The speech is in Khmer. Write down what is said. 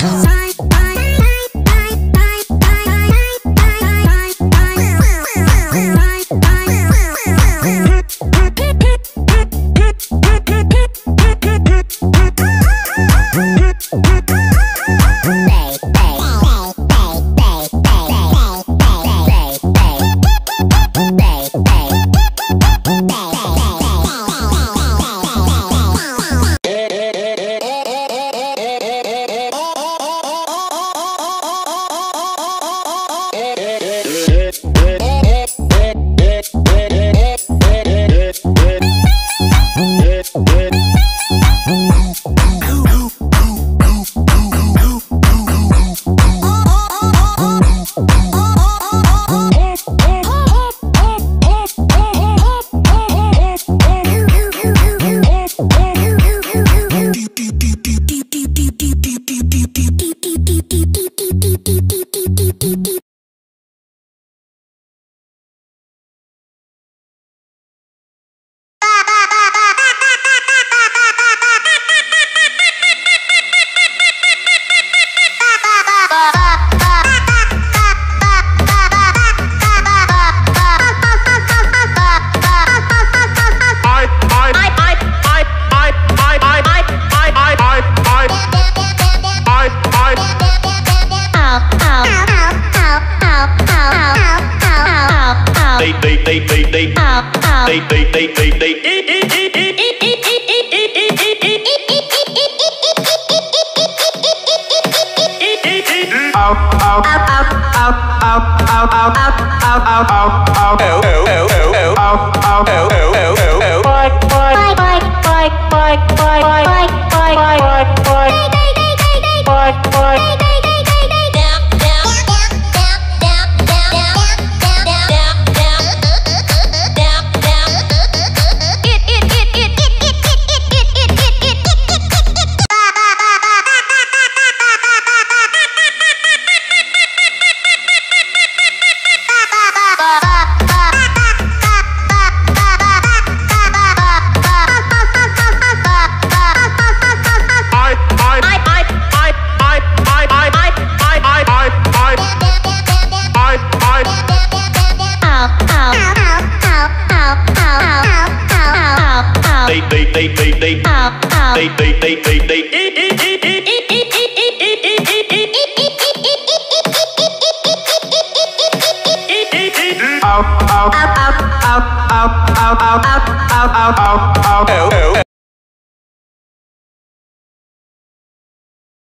Sorry. Bye. They they they they they Ow,